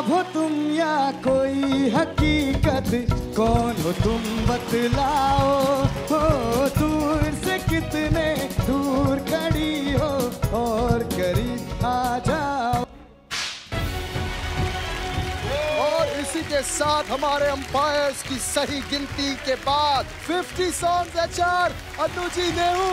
ख्वाब हो तुम या कोई हकीकत? कौन हो तुम बतलाओ? हो, दूर से कितने दूर खड़ी हो? और करीब आ जाओ। और इसी के साथ हमारे अंपायर्स की सही गिनती के बाद 50 सॉन्ग्स एचआर अनुजी नेहरू